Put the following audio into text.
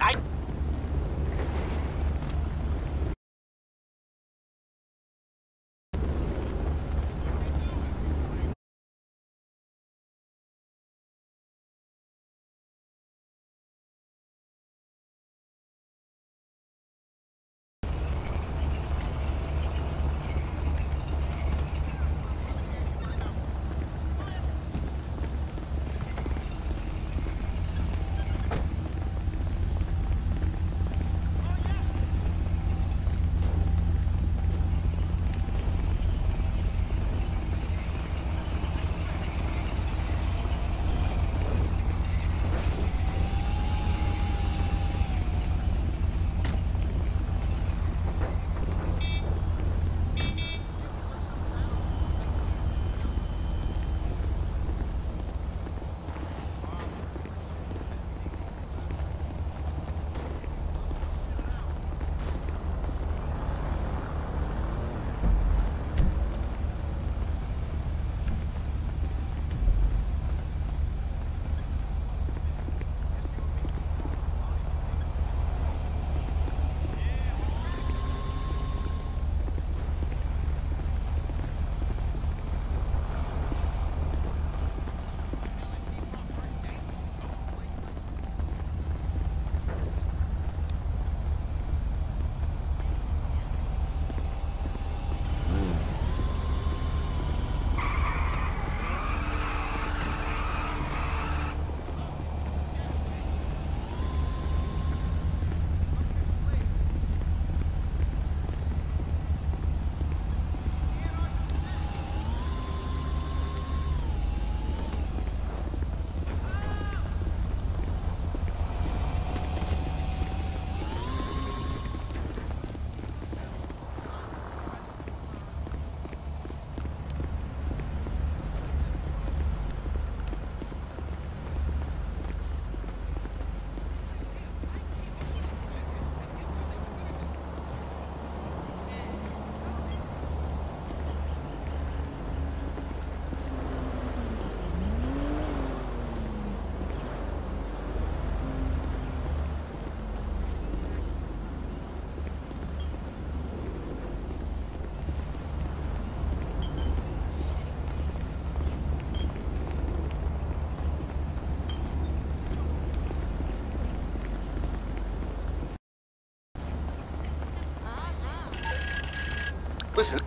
I Listen,